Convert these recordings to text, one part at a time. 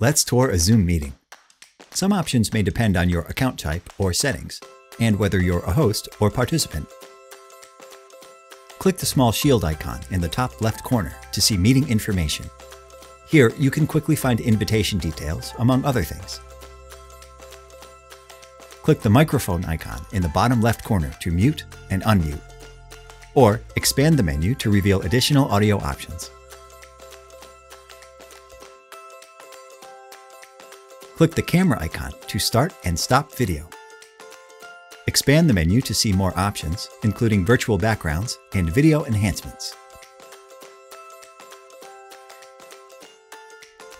Let's tour a Zoom meeting. Some options may depend on your account type or settings, and whether you're a host or participant. Click the small shield icon in the top left corner to see meeting information. Here, you can quickly find invitation details, among other things. Click the microphone icon in the bottom left corner to mute and unmute, or expand the menu to reveal additional audio options. Click the camera icon to start and stop video. Expand the menu to see more options, including virtual backgrounds and video enhancements.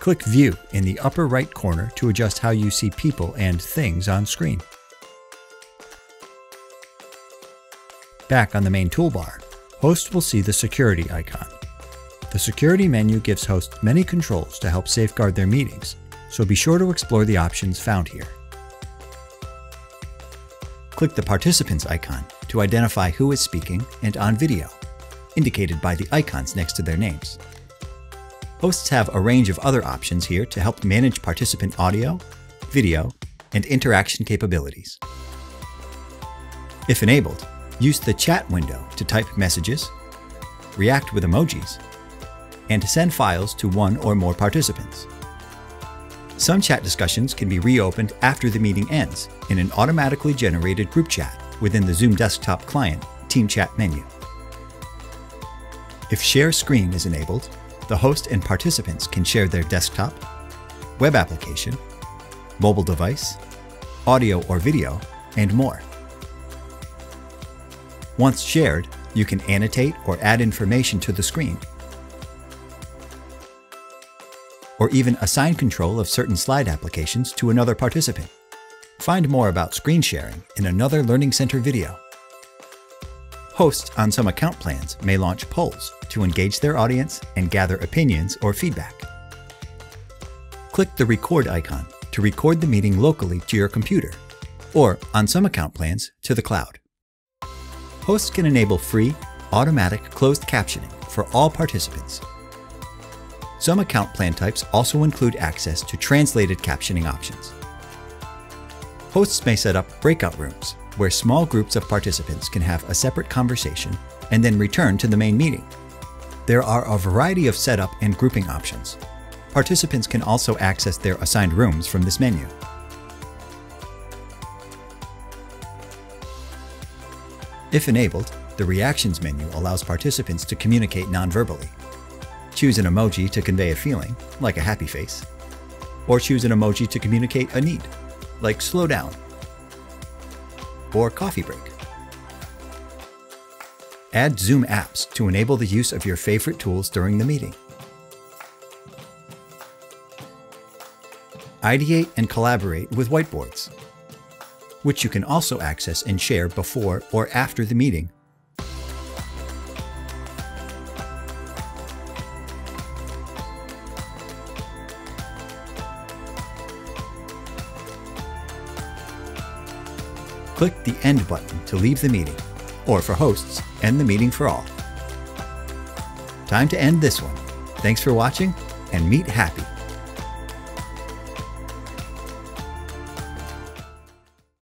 Click View in the upper right corner to adjust how you see people and things on screen. Back on the main toolbar, Host will see the Security icon. The Security menu gives hosts many controls to help safeguard their meetings, so be sure to explore the options found here. Click the Participants icon to identify who is speaking and on video, indicated by the icons next to their names. Hosts have a range of other options here to help manage participant audio, video, and interaction capabilities. If enabled, use the chat window to type messages, react with emojis, and send files to one or more participants. Some chat discussions can be reopened after the meeting ends in an automatically generated group chat within the Zoom desktop client Team Chat menu. If Share Screen is enabled, the host and participants can share their desktop, web application, mobile device, audio or video, and more. Once shared, you can annotate or add information to the screen, or even assign control of certain slide applications to another participant. Find more about screen sharing in another Learning Center video. Hosts on some account plans may launch polls to engage their audience and gather opinions or feedback. Click the record icon to record the meeting locally to your computer, or on some account plans, to the cloud. Hosts can enable free, automatic closed captioning for all participants. Some account plan types also include access to translated captioning options. Hosts may set up breakout rooms, where small groups of participants can have a separate conversation and then return to the main meeting. There are a variety of setup and grouping options. Participants can also access their assigned rooms from this menu. If enabled, the Reactions menu allows participants to communicate non-verbally. Choose an emoji to convey a feeling, like a happy face, or choose an emoji to communicate a need, like slow down or coffee break. Add Zoom apps to enable the use of your favorite tools during the meeting. Ideate and collaborate with whiteboards, which you can also access and share before or after the meeting click the End button to leave the meeting, or for hosts, end the meeting for all. Time to end this one. Thanks for watching, and meet happy.